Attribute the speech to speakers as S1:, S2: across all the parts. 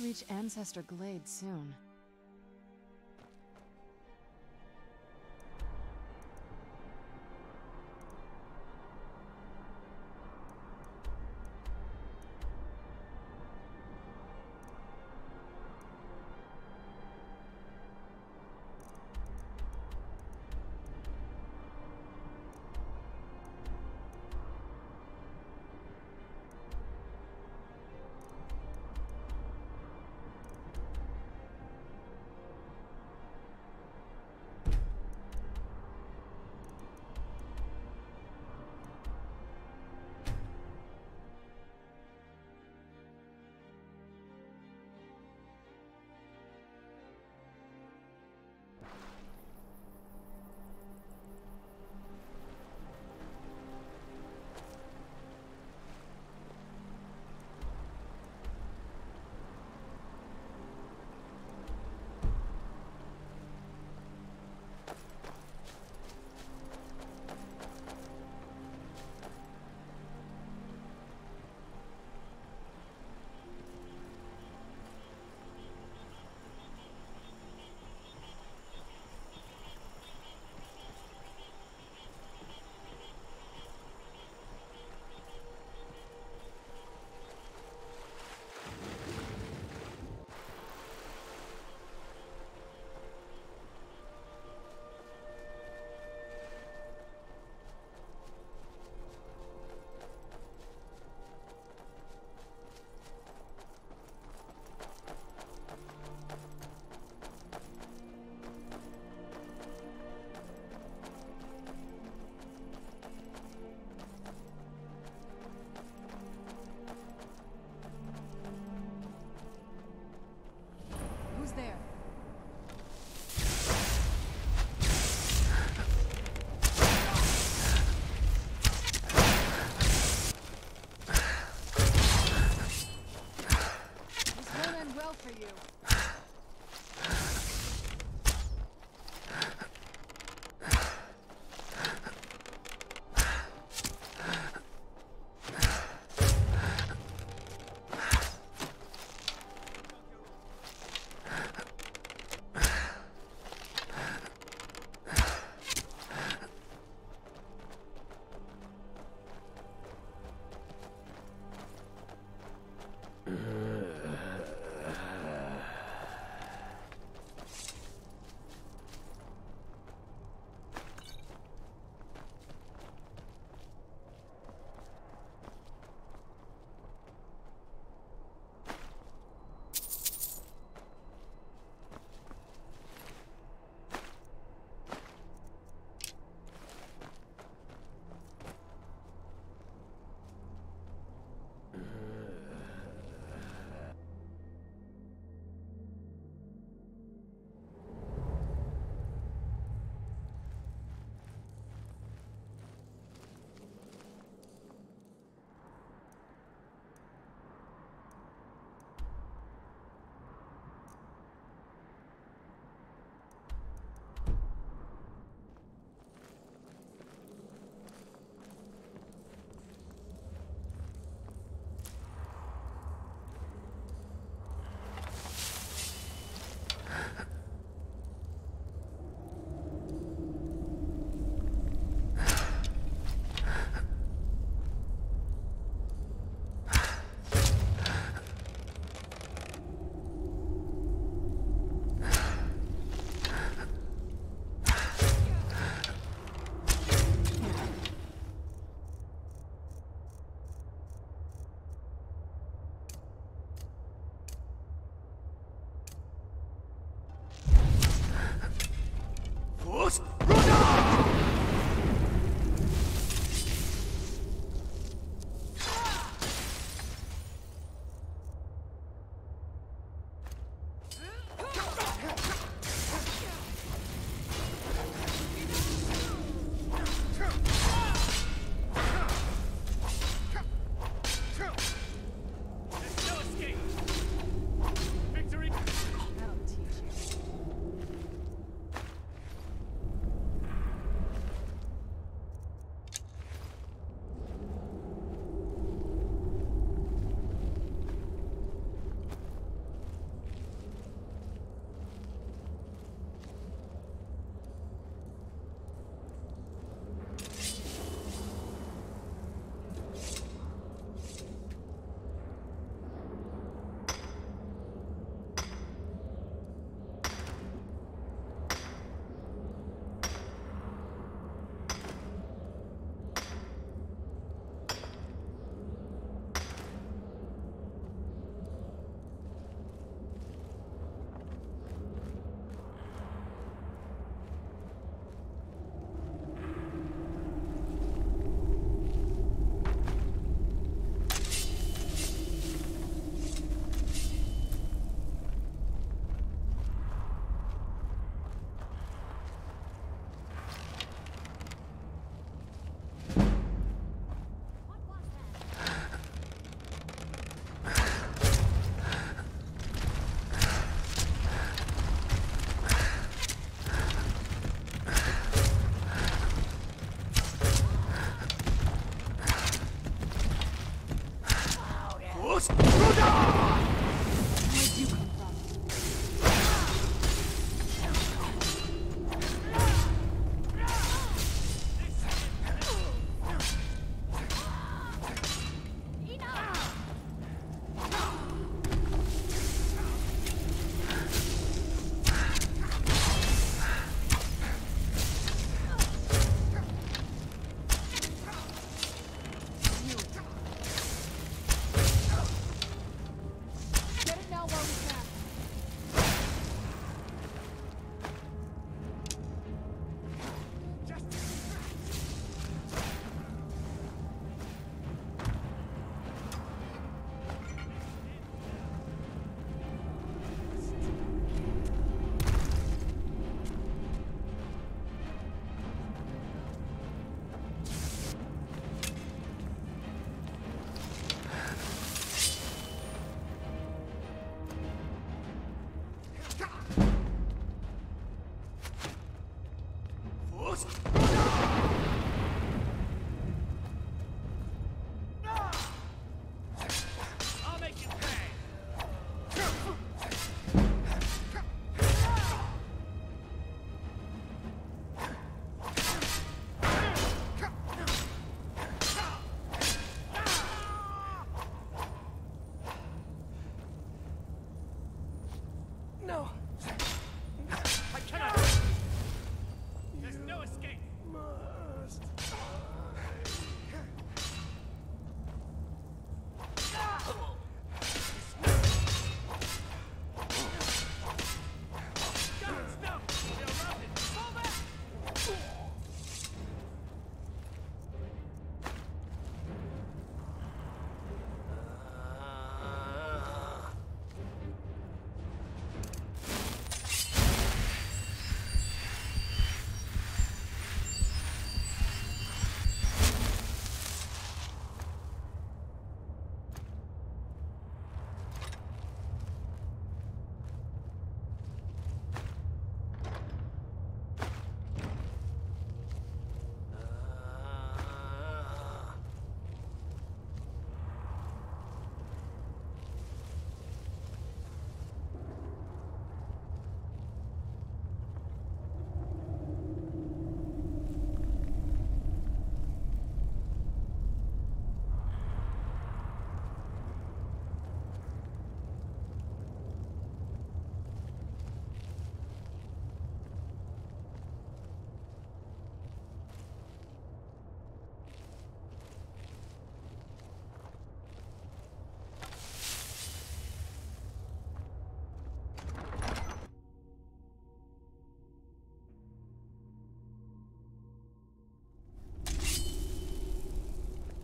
S1: reach Ancestor Glade soon.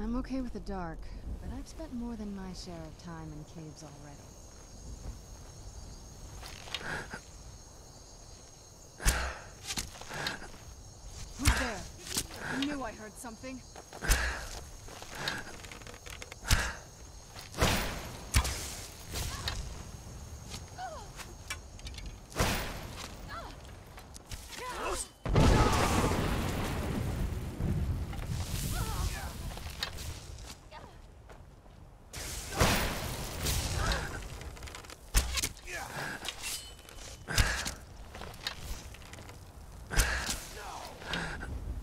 S1: I'm okay with the dark, but I've spent more than my share of time in caves already. Who's there? I knew I heard something.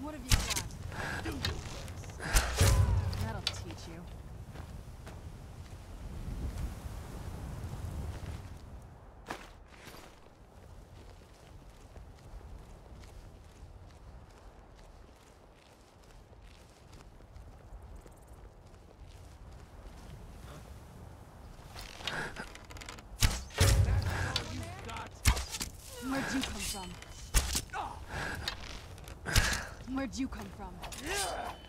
S1: What have you got? That'll teach you. Where'd you come from? Where'd you come from?